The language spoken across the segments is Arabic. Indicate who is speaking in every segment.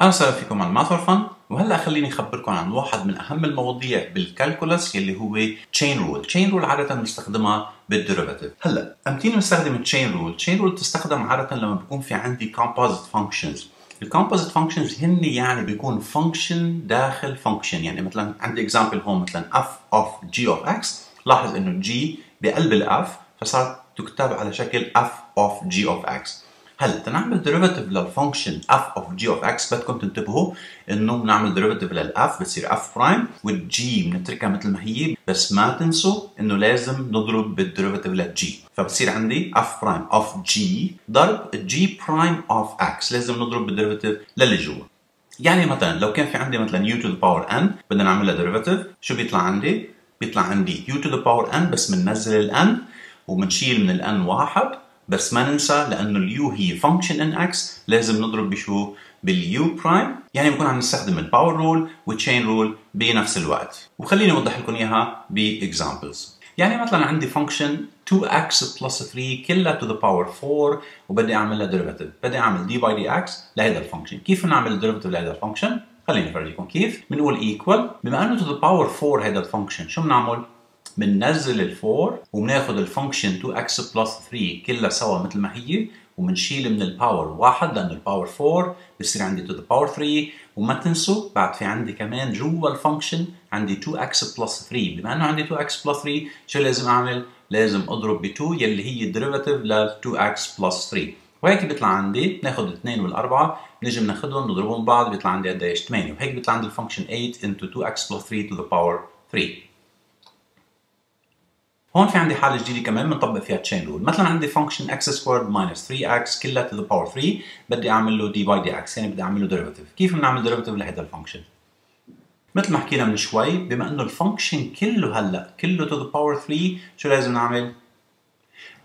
Speaker 1: أهلا وسهلا فيكم على Math Fun وهلأ خليني أخبركم عن واحد من أهم المواضيع بال calculus يلي هو chain rule، chain rule عادة بنستخدمها بال derivative، هلأ إمتى بنستخدم chain rule؟ chain rule بتستخدم عادة لما بيكون في عندي composite functions، ال composite functions هن يعني بيكون function داخل function، يعني مثلا عندي example هون مثلا f of g of x، لاحظ إنه g بقلب ال f فصارت تكتب على شكل f of g of x. هلا تنعمل derivative لل function f of g of x بدكم تنتبهوا إنه بنعمل derivative لل f بتصير f prime وال g بنتركها مثل ما هي بس ما تنسوا إنه لازم نضرب بال derivative لل g فبصير عندي f prime of g ضرب g prime of x. لازم نضرب بال derivative للي جوا. يعني مثلا لو كان في عندي مثلا u to the power n بدنا نعمل لها derivative شو بيطلع عندي؟ بيطلع عندي u to the power n بس بننزل ال n وبنشيل من ال n واحد. بس ما ننسى لأنه ال u هي function in x لازم نضرب بشو؟ بال u prime يعني بنكون عم نستخدم ال power rule وال chain rule بنفس الوقت. وخليني أوضح لكم إياها ب examples يعني مثلا عندي function 2x plus 3 كلها to the power 4 وبدي اعمل لها بدي أعمل d by dx لهذا ال function كيف نعمل ال derivative لهذا ال function خليني أفرجيكم كيف. بنقول equal بما إنه to the power 4 هذا ال function شو بنعمل؟ بننزل ال 4 وبناخذ ال function 2x plus 3 كلها سوا مثل ما هي وبنشيل من ال power واحد لأنه ال power 4 بصير عندي to the power 3 وما تنسوا بعد في عندي كمان جوا ال function عندي 2x plus 3 بما إنه عندي 2x plus 3 شو لازم أعمل؟ لازم أضرب ب 2 يلي هي derivative لل 2x plus 3 وهيك بيطلع عندي ناخذ 2 والأربعة بنجي بناخذهم نضربهم بعض بيطلع عندي قديش؟ 8 وهيك بيطلع عندي ال function 8 into 2x plus 3 to the power 3 هون في عندي حالة جديدة كمان بنطبق فيها chain rule مثلا عندي فانكشن x سكويرد minus 3x كلها to the power 3 بدي أعمل له d by dx يعني بدي أعمل له derivative كيف بنعمل derivative لهذا ال function مثل ما حكينا من شوي بما إنه ال function كله هلأ كله to the power 3 شو لازم نعمل؟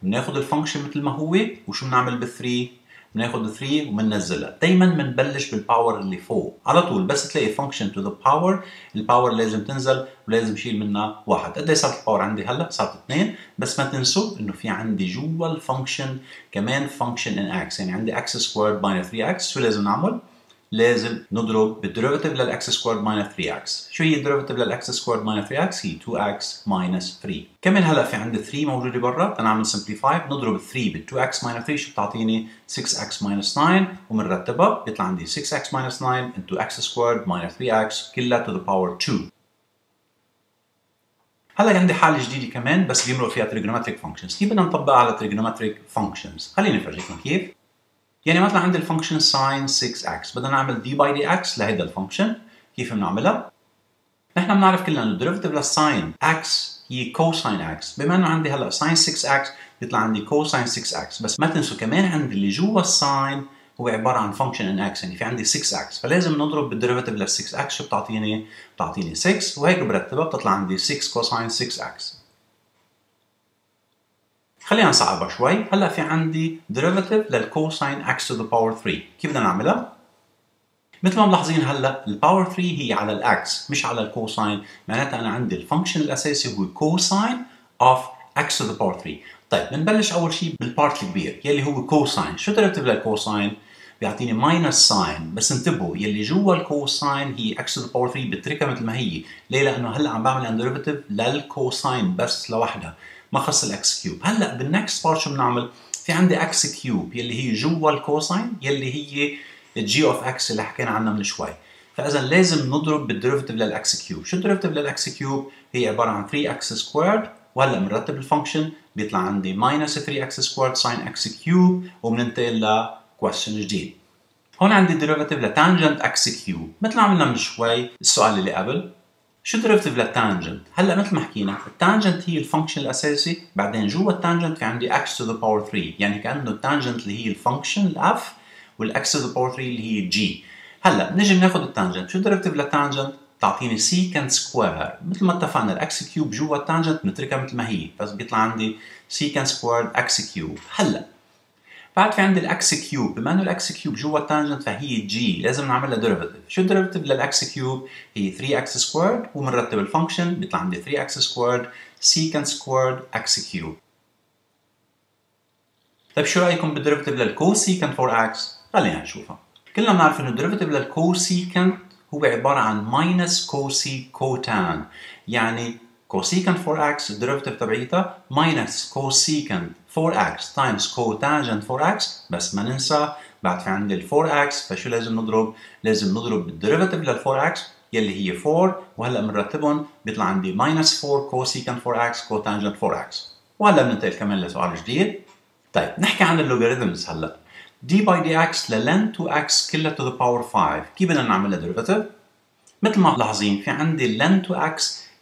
Speaker 1: بناخذ ال function مثل ما هو وشو بنعمل بال 3 بناخذ 3 وبننزلها. دائما بنبلش بال power اللي فوق. على طول بس تلاقي function to the power ال power لازم تنزل ولازم شيل منها واحد. قد إيه صارت ال power عندي هلأ؟ صارت 2 بس ما تنسوا إنه في عندي جوا ال function كمان function in x يعني عندي x squared minus 3 x شو لازم نعمل؟ لازم نضرب بال derivative لل x squared minus 3 x. شو هي ال derivative لل x squared minus 3 x؟ هي 2 x minus 3 كمان هلا في عندي 3 موجودة برا؟ تنعمل سمبليفاي بنضرب 3 بال 2 إكس ماينس 3 شو بتعطيني 6 إكس ماينس 9 وبنرتبها بيطلع عندي 6 إكس ماينس 9 into إكس سكويرد ماينس 3 إكس كلها to the power 2 هلا عندي حالة جديدة كمان بس بيمرق فيها trigonometric functions. كيف بدنا نطبقها على trigonometric functions خليني أفرجيكم كيف. يعني مثلا عندي ال function sin 6x بدنا نعمل d by dx لهيدا ال function كيف بنعملها؟ نحن بنعرف كلنا إنه ال derivative لل sine x هي cosine x. بما إنه عندي هلأ sin 6x بيطلع عندي cosine 6x بس ما تنسوا كمان عندي اللي جوا ال sine هو عبارة عن function in x يعني في عندي 6x فلازم نضرب بال derivative لل 6x شو بتعطيني؟ بتعطيني 6 وهيك برتبها بتطلع عندي 6 cosine 6x خلينا نصعبها شوي. هلا في عندي derivative لل cosine x to the power 3 كيف بدنا نعملها؟ مثل ما ملاحظين هلا ال power 3 هي على ال x مش على ال cosine معناتها أنا عندي ال function الأساسي هو cosine of x to the power 3 طيب بنبلش أول شيء بال part الكبير يلي هو cosine شو derivative لل cosine بيعطيني minus sine بس انتبهوا يلي جوا ال cosine هي x to the power 3 بتركها مثل ما هي. ليه؟ لأنه هلا عم بعمل أنا derivative لل cosine بس لوحدها. ما خص ال x cube هلأ بال next part شو بنعمل؟ في عندي x cube يلي هي جوا ال cosine يلي هي ال g of x اللي حكينا عنها من شوي. فإذا لازم نضرب بال derivative لل x cube شو ال derivative لل x cube هي عبارة عن 3 x squared وهلأ بنرتب ال function بيطلع عندي minus 3 x squared sine x cube وبننتقل ل question جديد هون عندي derivative ل tangent x cube مثل ما عملنا من شوي السؤال اللي قبل. شو derivative لل tangent؟ هلأ مثل ما حكينا ال tangent هي ال function الأساسي بعدين جوا ال tangent في عندي x to the power 3 يعني كأنه التانجنت اللي هي الفانكشن الأف والاكس to the power 3 اللي هي g هلأ بنجي بناخذ ال tangent شو derivative لل tangent؟ تعطيني secant square مثل ما اتفقنا ال x cube جوا ال tangent بنتركها مثل ما هي بس بيطلع عندي secant square x cube هلأ بعد في عندي ال x cube بما إنه ال x cube جوا ال tangent فهي g لازم نعمل لها derivative شو ال derivative لل x cube هي 3 x squared وبنرتب ال function بيطلع عندي 3 x squared secant squared x cube طيب شو رأيكم بال derivative لل cosecant 4 x خلينا نشوفها. كلنا بنعرف إنه ال derivative لل cosecant هو عبارة عن minus cosec cotan يعني cosecant 4x ال derivative تبعيتها minus cosecant 4x times cotangent 4x بس ما ننسى بعد في عندي ال 4x فشو لازم نضرب؟ لازم نضرب بال derivative لل 4x يلي هي 4 وهلأ بنرتبهم بيطلع عندي minus 4 cosecant 4x cotangent 4x وهلأ بننتقل كمان لسؤال جديد طيب نحكي عن ال logarithms هلأ d by dx لل ln 2x كلها to the power 5 كيف بدنا نعملها derivative؟ مثل ما ملاحظين في عندي ln 2x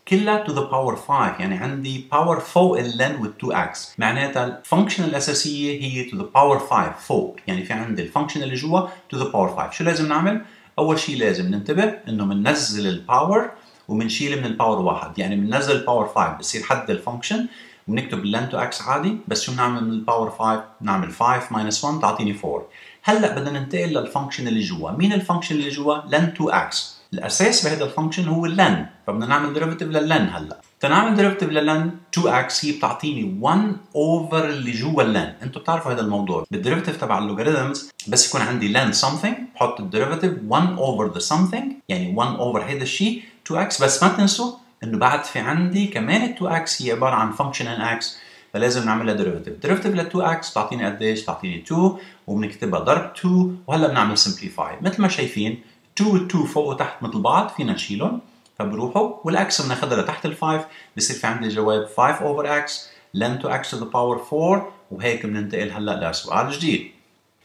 Speaker 1: كلها to the power 5 يعني عندي power فوق ال ln وال 2x معناتها ال function الأساسية هي to the power 5 فوق. يعني في عندي ال function اللي جوا to the power 5 شو لازم نعمل؟ أول شيء لازم ننتبه إنه بننزل ال power وبنشيل من ال power واحد. يعني بننزل ال power 5 بصير حد ال function وبنكتب ln two x عادي. بس شو بنعمل من ال power 5 بنعمل 5 minus 1 تعطيني 4 هلأ بدنا ننتقل لل function اللي جوا. مين ال function اللي جوا؟ ln two x الأساس بهذا ال function هو ال ln فبدنا نعمل derivative لل ln هلأ. تنعمل derivative لل ln 2x هي بتعطيني 1 over اللي جوا ال ln أنتم بتعرفوا هذا الموضوع. بال derivative تبع ال logarithms بس يكون عندي ln something بحط ال derivative 1 over the something يعني 1 over هذا الشيء 2x بس ما تنسوا إنه بعد في عندي كمان ال 2x هي عبارة عن function in x فلازم نعملها derivative derivative لل 2x بتعطيني قديش؟ بتعطيني 2 وبنكتبها ضرب 2 وهلأ بنعمل simplify مثل ما شايفين 2 و 2 فوق وتحت مثل بعض فينا نشيلهم فبروحوا وال x بناخذها لتحت ال 5 بصير في عندي جواب 5 over x ln two x to the power 4 وهيك بننتقل هلأ لسؤال جديد.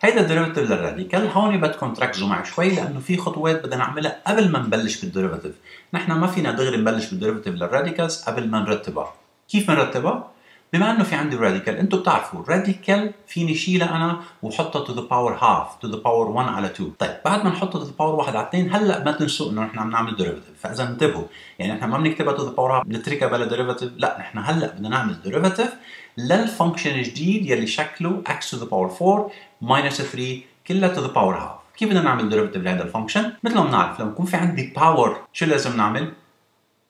Speaker 1: هيدا ال derivative لل radical هون بدكم تركزوا معي شوي لأنه في خطوات بدنا نعملها قبل ما نبلش بال derivative نحن ما فينا دغري نبلش بال derivative لل radicals قبل ما نرتبها. كيف بنرتبها؟ بما إنه في عندي radical أنتم بتعرفوا radical فيني شيلها أنا وحطها to the power half to the power 1 على 2 طيب بعد ما نحطها to the power 1 على 2 هلأ ما تنسوا إنه نحن عم نعمل derivative فإذا انتبهوا يعني نحن ما بنكتبها to the power half بنتركها بلا derivative لأ نحن هلأ بدنا نعمل derivative لل function الجديد يلي شكله x to the power 4 minus 3 كلها to the power half. كيف بدنا نعمل derivative لهذا ال function مثل ما بنعرف لما يكون في عندي power شو لازم نعمل؟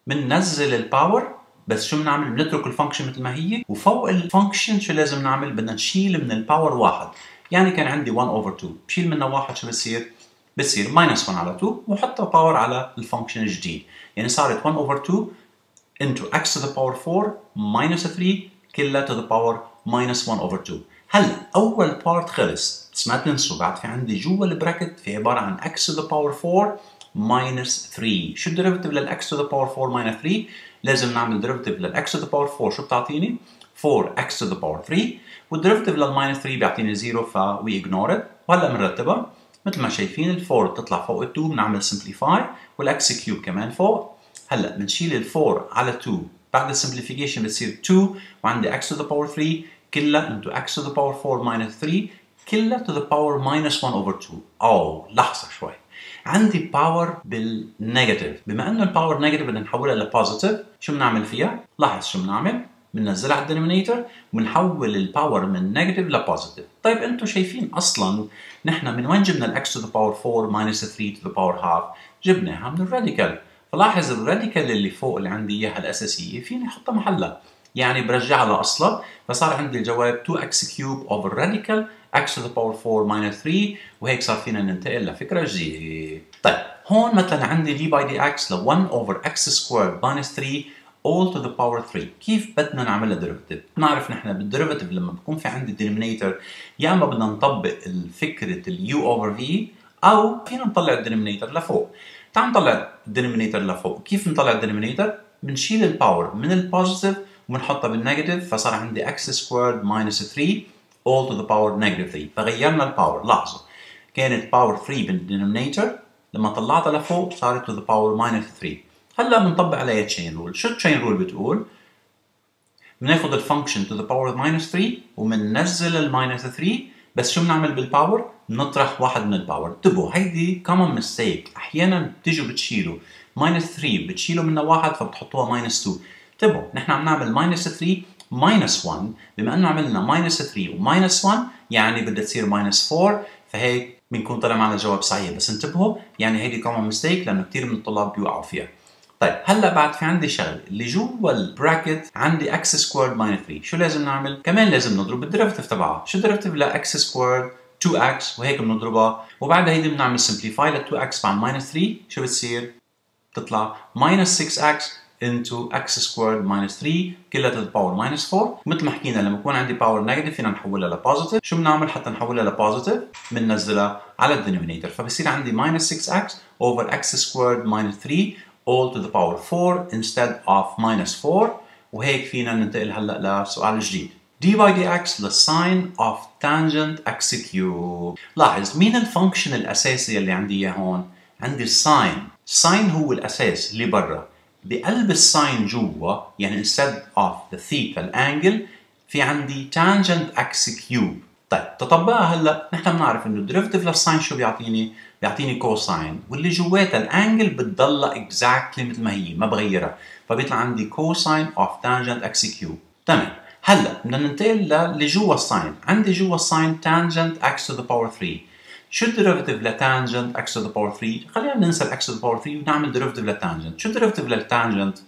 Speaker 1: بننزل ال power بس شو بنعمل؟ بنترك ال function مثل ما هي وفوق ال function شو لازم نعمل؟ بدنا نشيل من ال power واحد. يعني كان عندي 1 over 2 بشيل منها واحد شو بصير؟ بصير minus 1 على 2 وحطها power على ال function الجديد. يعني صارت 1 over 2 into x to the power 4 minus 3 كلها to the power minus 1 over 2 هلا أول part خلص. بس ما تنسوا بعد في عندي جوا ال bracket في عبارة عن x to the power 4 minus 3 شو ال derivative لل x to the power 4 minus 3 لازم نعمل derivative لل x to the power 4 شو بتعطيني؟ 4x to the power 3 وال derivative لل minus 3 بيعطيني 0 ف we ignore it وهلا بنرتبها. مثل ما شايفين ال 4 بتطلع فوق ال 2 بنعمل simplify وال x cube كمان فوق. هلا بنشيل ال 4 على 2 بعد ال simplification بتصير 2 وعندي x to the power 3 كلها into x to the power 4 minus 3 كلها to the power minus 1 over 2 أو لحظة شوي. عندي power بال negative بما إنه ال power negative بدنا نحولها ل positive شو بنعمل فيها؟ لاحظ شو بنعمل؟ بننزلها على ال denominator وبنحول ال power من negative ل positive طيب أنتم شايفين أصلا نحن من وين جبنا ال x to the power 4 minus 3 to the power half جبناها من ال radical فلاحظ ال radical اللي فوق اللي عندي إياها الأساسية فيني أحطها محلها. يعني برجعها لأصلها فصار عندي الجواب 2x cube over radical x to the power 4 minus 3 وهيك صار فينا ننتقل لفكرة جديدة. طيب هون مثلا عندي d by dx ل 1 over x squared minus 3 all to the power 3 كيف بدنا نعملها derivative بنعرف نحن بال derivative لما بكون في عندي denominator يا إما بدنا نطبق فكره ال u over v أو فينا نطلع ال denominator لفوق. تعال نطلع ال denominator لفوق. كيف نطلع ال denominator بنشيل ال power من ال positive وبنحطها بال negative فصار عندي x squared minus 3 all to the power negative 3 فغيرنا ال power لاحظوا كانت power 3 بال denominator لما طلعتها لفوق صارت to the power minus 3 هلا بنطبق عليها chain rule شو ال chain rule بتقول بناخذ ال function to the power minus 3 وبننزل ال minus 3 بس شو بنعمل بال power بنطرح واحد من ال power انتبهوا هيدي common mistake أحيانا بتيجوا بتشيلوا minus 3 بتشيلوا منها واحد فبتحطوها minus 2 انتبهوا نحن عم نعمل minus 3 minus 1 بما إنه عملنا minus 3 و minus 1 يعني بدها تصير minus 4 فهيك بنكون طلع معنا الجواب صحيح. بس انتبهوا يعني هيدي common mistake لأنه كثير من الطلاب بيوقعوا فيها. طيب هلأ بعد في عندي شغله اللي جوا ال bracket عندي x squared minus 3 شو لازم نعمل؟ كمان لازم نضرب ال derivative تبعها. شو ال derivative ل x squared 2x وهيك بنضربها. وبعدها هيدي بنعمل simplify ل 2x مع minus 3 شو بتصير؟ تطلع minus 6x into x squared minus 3 كلها to the power minus 4 مثل ما حكينا لما يكون عندي power negative فينا نحولها ل positive. شو بنعمل حتى نحولها ل positive بننزلها على ال denominator فبصير عندي minus 6x over x squared minus 3 all to the power 4 instead of minus 4 وهيك فينا ننتقل هلأ لسؤال جديد. d by dx لل sine of tangent x cube لاحظ مين ال function الاساسي اللي عندي اياه هون؟ عندي ال sine ال sine هو الأساس اللي برا بقلب ال sine جوا يعني instead of the theta ال angle في عندي tangent x cube. طيب تطبقها هلا. نحن بنعرف إنه ال derivative لل sine شو بيعطيني؟ بيعطيني cosine واللي جواتها ال angle بتضلها exactly مثل ما هي ما بغيرها. فبيطلع عندي cosine of tangent x cube تمام. هلا بدنا ننتقل للي جوا ال sine عندي جوا ال sine tangent x to the power 3 شو ال derivative ل tangent x to the power 3 خلينا ننسى ال x to the power 3 ونعمل derivative لل tangent شو ال derivative لل tangent؟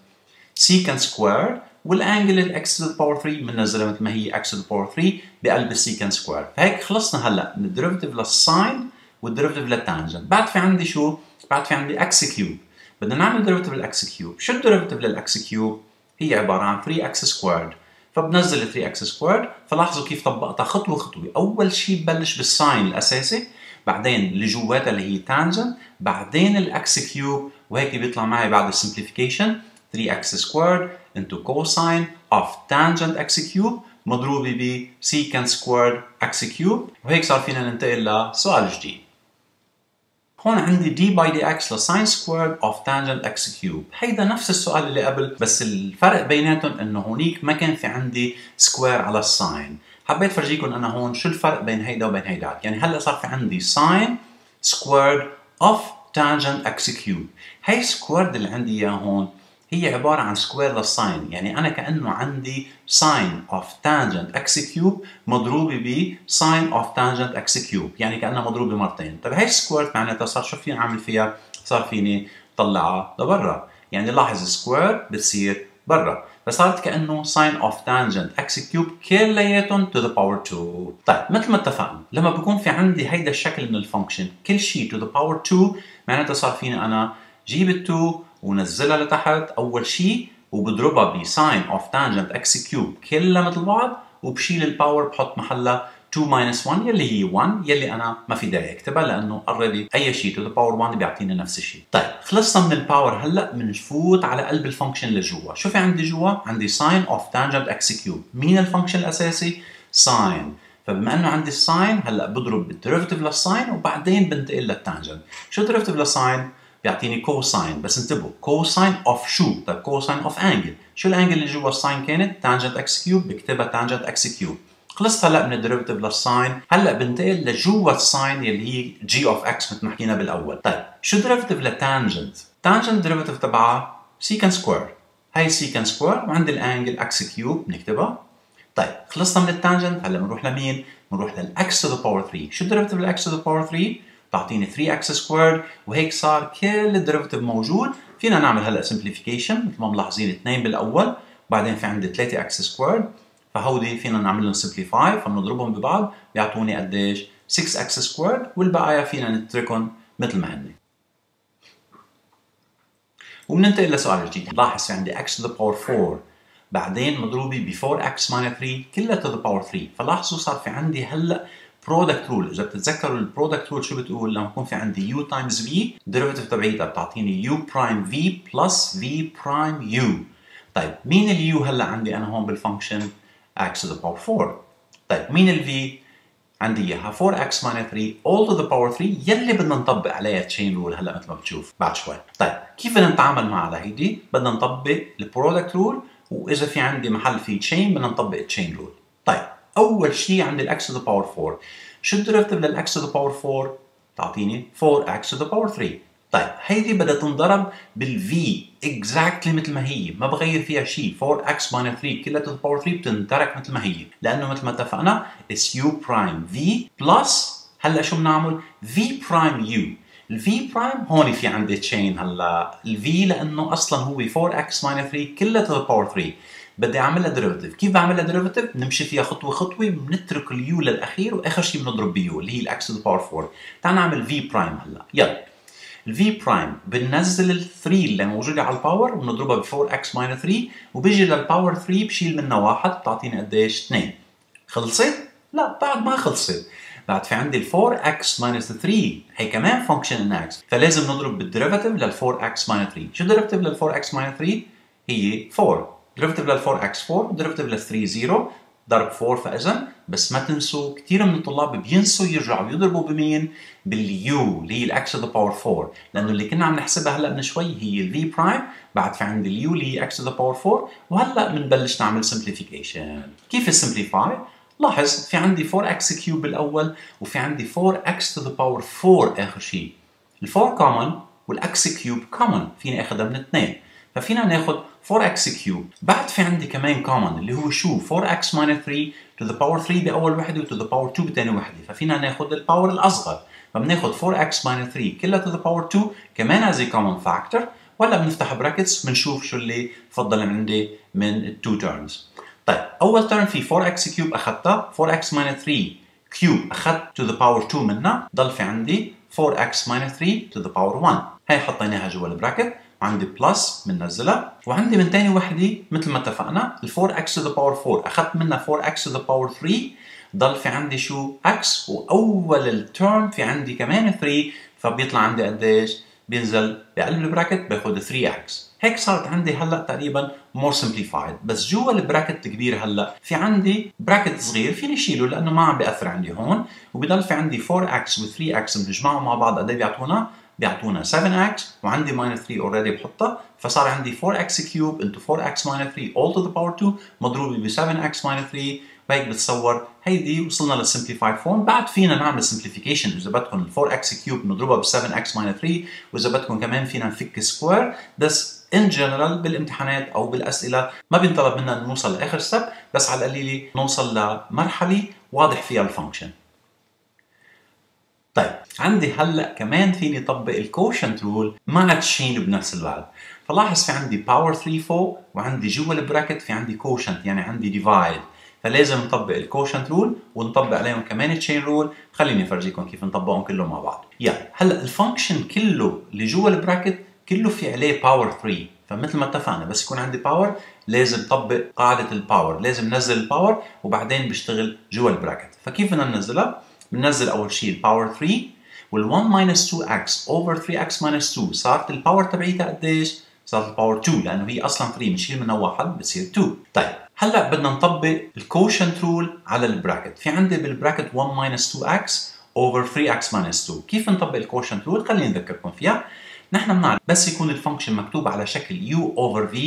Speaker 1: secant square وال angle ال x to power 3 بننزلها مثل ما هي x to power 3 بقلب ال secant square فهيك خلصنا هلا من الديريفيتيف للساين والديريفيتيف للتانجنت. بعد في عندي شو؟ بعد في عندي x cube بدنا نعمل derivative لل x cube شو ال derivative لل x cube هي عبارة عن 3 x squared فبنزل 3 x squared فلاحظوا كيف طبقتها خطوة خطوة. أول شيء ببلش بال sine الأساسي. بعدين اللي جواتها اللي هي tangent بعدين ال x cube وهيك بيطلع معي بعد ال simplification 3x squared into cosine of tangent x cube مضروبة ب secant squared x cube. وهيك صار فينا ننتقل لسؤال جديد. هون عندي d by dx ل sine squared of tangent x cube. هيدا نفس السؤال اللي قبل بس الفرق بيناتهم إنه هونيك ما كان في عندي square على ال sine حبيت فرجيكم أنا هون شو الفرق بين هيدا وبين هيدا يعني هلأ صار في عندي sine squared of tangent x cube هي squared اللي عندي اياه هون هي عبارة عن square لل sine يعني أنا كأنه عندي sine of tangent x cube مضروبة ب sine of tangent x cube يعني كأنها مضروبة مرتين. طيب هي square معناتها صار شو فيني أعمل فيها؟ صار فيني طلعها لبرا. يعني لاحظ square بتصير برا. فصارت كأنه sine of tangent x cube كلياتهم to the power 2 طيب مثل ما اتفقنا لما بكون في عندي هيدا الشكل من ال function كل شيء to the power 2 معناتها صار فيني أنا جيب ال 2 ونزلها لتحت أول شيء وبضربها ب sine of tangent x cube كلها مثل بعض وبشيل ال power بحط محلها 2 minus 1 يلي هي 1 يلي أنا ما في داعي أكتبها لأنه already أي شيء to the power 1 بيعطيني نفس الشيء. طيب خلصنا من ال power هلأ بنفوت على قلب ال function اللي جوا، شو في عندي جوا؟ عندي sine of tangent x cube، مين ال function الأساسي؟ sine، فبما إنه عندي ال sine هلأ بضرب بال derivative لل sine وبعدين بنتقل لل tangent، شو ال derivative لل sine؟ بيعطيني cosine بس انتبهوا cosine of شو؟ طيب cosine of angle، شو ال angle اللي جوا ال sine كانت؟ tangent x cube بكتبها tangent x cube، خلصت هلا من ال derivative لل sine هلأ بنتقل لجوا ال sine يلي هي g of x مثل ما حكينا بالأول. طيب شو ال derivative ل tangent tangent derivative تبعها secant square هاي secant square وعندي ال angle x cube بنكتبها. طيب خلصنا من ال tangent هلأ بنروح لمين؟ بنروح لل x to the power 3 شو ال derivative لل x to the power 3 بتعطيني 3 x square وهيك صار كل ال derivative موجود. فينا نعمل هلأ simplification مثل ما ملاحظين 2 بالأول. بعدين في عندي 3 x square فهودي فينا نعمل لهم simplify فبنضربهم ببعض بيعطوني قديش 6 x square والبقايا فينا نتركهم مثل ما هن. وبننتقل لسؤال جديد. لاحظ في عندي x to the power 4 بعدين مضروبة ب 4x minus 3 كلها to the power 3 فلاحظوا صار في عندي هلأ product rule إذا بتتذكروا ال product rule شو بتقول؟ لما يكون في عندي u times v ال derivative تبعيتها بتعطيني u prime v plus v prime u. طيب مين ال u هلأ عندي أنا هون بال function x to the power 4 طيب مين ال v عندي إياها. 4x minus 3 all to the power 3 يلي بدنا نطبق عليها chain rule هلا مثل ما بتشوف. بعد شوي. طيب كيف بدنا نتعامل مع هيدي بدنا نطبق ال product rule وإذا في عندي محل فيه chain بدنا نطبق ال chain rule طيب أول شيء عندي ال x to the power 4 شو ال derivative لل x to the power 4 تعطيني 4x to the power 3 طيب هيدي بدها تنضرب بال v exactly مثل ما هي. ما بغير فيها شيء. 4x minus 3 كلها the power 3 بتنترك مثل ما هي. لأنه مثل ما اتفقنا it's u prime v plus هلا شو بنعمل؟ V prime u. ال v prime هون في عندي chain هلا. ال v لأنه أصلا هو 4x minus 3 كلها the power 3 بدي أعملها derivative كيف بعملها derivative بنمشي فيها خطوة خطوة بنترك ال u للأخير وآخر شيء بنضرب ب u اللي هي ال x to power 4 تعال نعمل v prime هلا. يلا. ال v prime بننزل ال 3 اللي موجودة على ال power وبنضربها ب 4 x minus 3 وبيجي لل power 3 بشيل منها واحد بتعطيني قديش؟ 2 خلصت؟ لا بعد ما خلصت. بعد في عندي ال 4x minus 3 هي كمان function in x. فلازم نضرب بال derivative لل 4x minus 3 شو ال derivative لل 4x minus 3 هي 4 derivative لل 4x 4 derivative لل 3 0 ضرب 4 فاذا بس ما تنسوا كثير من الطلاب بينسوا يرجعوا يضربوا بمين؟ بال u اللي هي ال x the power 4 لأنه اللي كنا عم نحسبها هلأ من شوي هي ال v prime بعد في عندي ال u اللي هي x the power 4 وهلأ بنبلش نعمل simplification كيف ال simplify؟ لاحظ في عندي 4x cube بالاول وفي عندي 4x to the power 4 آخر شيء ال 4 common وال x cube common فيني أخذها من اثنين ففينا ناخذ 4x cube بعد في عندي كمان common اللي هو شو؟ 4x minus 3 to the power 3 بأول وحدة و to the power 2 بثاني وحدة. ففينا ناخذ ال power الأصغر. فبناخذ 4x minus 3 كلها to the power 2 كمان as a common factor. ولا بنفتح brackets بنشوف شو اللي فضل عندي من ال two terms طيب أول term في 4x cube أخذتها. 4x minus 3 cube أخذت to the power 2 منها. ضل في عندي 4x minus 3 to the power 1 هي حطيناها جوا ال bracket وعندي plus بننزلها وعندي من ثاني وحدة مثل ما اتفقنا ال 4x to the power 4 أخذت منها 4x to the power 3 ضل في عندي شو x وأول ال term في عندي كمان 3 فبيطلع عندي قديش؟ بينزل بقلب ال bracket باخذ 3x هيك صارت عندي هلأ تقريبا more simplified بس جوا ال bracket الكبير هلأ. في عندي bracket صغير فيني شيله لأنه ما عم بيأثر عندي هون وبضل في عندي 4x و 3x بنجمعهم مع بعض قد بيعطونا؟ بيعطونا 7x وعندي minus 3 already بحطها فصار عندي 4x cube into 4x minus 3 all to the power 2 مضروبة ب 7x minus 3 وهيك بتصور هيدي وصلنا لل simplified form بعد فينا نعمل simplification إذا بدكم ال 4x cube نضربها ب 7x minus 3 وإذا بدكم كمان فينا نفك square بس in general بالامتحانات أو بالأسئلة ما بينطلب منا نوصل لآخر step بس على القليله نوصل لمرحلة واضح فيها ال function طيب عندي هلأ كمان فيني طبق ال quotient rule مع chain بنفس الوقت فلاحظ في عندي power 3 فوق وعندي جوا ال bracket في عندي quotient يعني عندي divide فلازم نطبق ال quotient rule ونطبق عليهم كمان chain rule خليني أفرجيكم كيف نطبقهم كلهم مع بعض. يلا هلأ ال function كله اللي جوا ال bracket كله في عليه power 3 فمثل ما اتفقنا بس يكون عندي power لازم طبق قاعدة ال power لازم نزل ال power وبعدين بشتغل جوا ال bracket فكيف بدنا ننزلها؟ بننزل أول شيء ال power 3 وال 1 minus 2x over 3x minus 2 صارت ال power تبعيتها قديش؟ صارت ال power 2 لأنه هي أصلا 3 بنشيل منها واحد بتصير 2 طيب هلأ بدنا نطبق ال quotient rule على ال bracket في عندي بال bracket 1 minus 2x over 3x minus 2 كيف نطبق ال quotient rule؟ خليني أذكركم فيها. نحن بنعرف بس يكون ال function مكتوب على شكل u over v.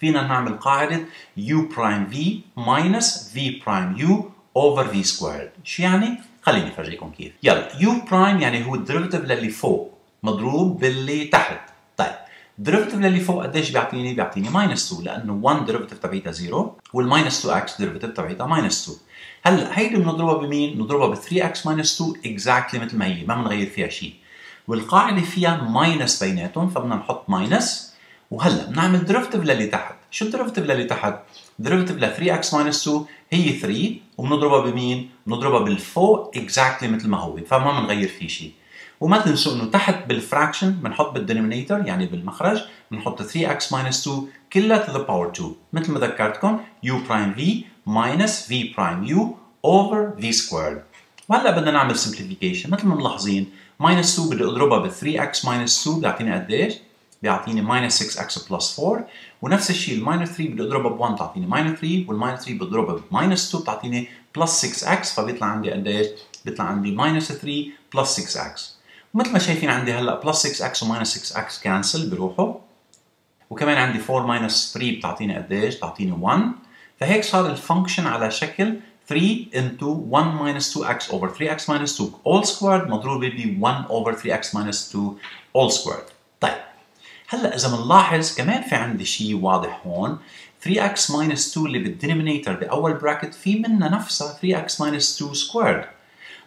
Speaker 1: فينا نعمل قاعدة u prime v minus v prime u over v squared. شو يعني؟ خليني أفرجيكم كيف. يلا u prime يعني هو ال derivative للي فوق مضروب باللي تحت. طيب ال derivative للي فوق قديش بيعطيني؟ بيعطيني minus 2 لأنه 1 derivative تبعيتها 0 وال minus 2x derivative تبعيتها minus 2 هلأ هيدي بنضربها بمين؟ بنضربها ب 3x minus 2 exactly مثل ما هي ما بنغير فيها شيء والقاعدة فيها minus بيناتهم فبدنا نحط minus وهلأ بنعمل derivative للي تحت. شو ال derivative للي تحت؟ derivative ل 3x minus 2 هي 3 وبنضربها بمين؟ بنضربها بالفوق exactly مثل ما هو فما بنغير فيه شيء وما تنسوا إنه تحت بال fraction بنحط بال denominator يعني بالمخرج بنحط 3x minus 2 كلها to the power 2 مثل ما ذكرتكم u prime v minus v prime u over v squared. وهلأ بدنا نعمل simplification. مثل ما ملاحظين minus 2 بدي أضربها ب 3x minus 2 بيعطيني قديش؟ بيعطيني minus 6x plus 4 ونفس الشيء ال minus 3 بدي اضربها ب 1 بتعطيني minus 3 وال minus 3 بضربها ب minus 2 بتعطيني plus 6x فبيطلع عندي قديش؟ بيطلع عندي minus 3 plus 6x ومثل ما شايفين عندي هلأ plus 6x و minus 6x cancel بيروحوا وكمان عندي 4 minus 3 بتعطيني قديش؟ بتعطيني 1 فهيك صار ال function على شكل 3 into 1 minus 2x over 3x minus 2 all squared مضروبة ب 1 over 3x minus 2 all squared هلا إذا بنلاحظ كمان في عندي شيء واضح هون 3x minus 2 اللي بال denominator بأول bracket في منها نفسها 3x minus 2 squared.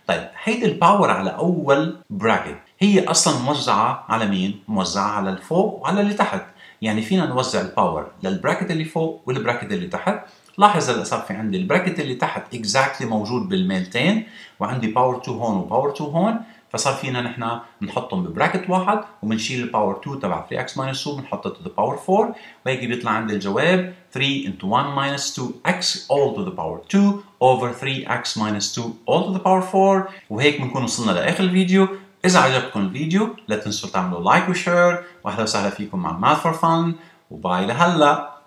Speaker 1: طيب هيدي ال power على أول bracket هي أصلا موزعة على مين؟ موزعة على الفوق وعلى اللي تحت. يعني فينا نوزع ال power لل bracket اللي فوق وال bracket اللي تحت. لاحظ هلا صار في عندي ال bracket اللي تحت exactly موجود بالميلتين وعندي power 2 هون و power 2 هون. فصار فينا نحن نحطهم ب bracket واحد وبنشيل ال power 2 تبع 3x minus 2 بنحطه to the power 4 وهيك بيطلع عندي الجواب 3 into 1 minus 2x all to the power 2 over 3x minus 2 all to the power 4 وهيك بنكون وصلنا لآخر الفيديو. إذا عجبكم الفيديو لا تنسوا تعملوا like و share واهلا وسهلا فيكم مع Math for Fun. و bye لهلا.